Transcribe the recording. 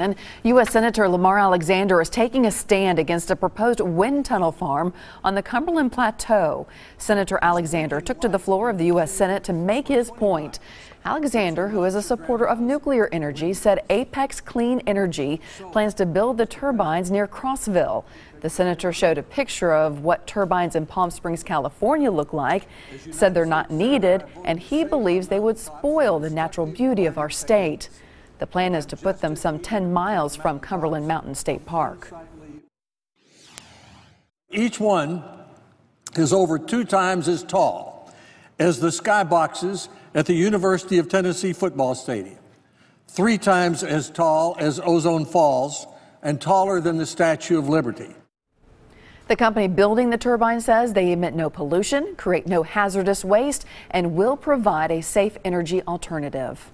And U.S. Senator Lamar Alexander is taking a stand against a proposed wind tunnel farm on the Cumberland Plateau. Senator Alexander took to the floor of the U.S. Senate to make his point. Alexander, who is a supporter of nuclear energy, said Apex Clean Energy plans to build the turbines near Crossville. The senator showed a picture of what turbines in Palm Springs, California look like, said they're not needed, and he believes they would spoil the natural beauty of our state. The plan is to put them some 10 miles from Cumberland Mountain State Park. Each one is over two times as tall as the skyboxes at the University of Tennessee football stadium, three times as tall as Ozone Falls, and taller than the Statue of Liberty. The company building the turbine says they emit no pollution, create no hazardous waste, and will provide a safe energy alternative.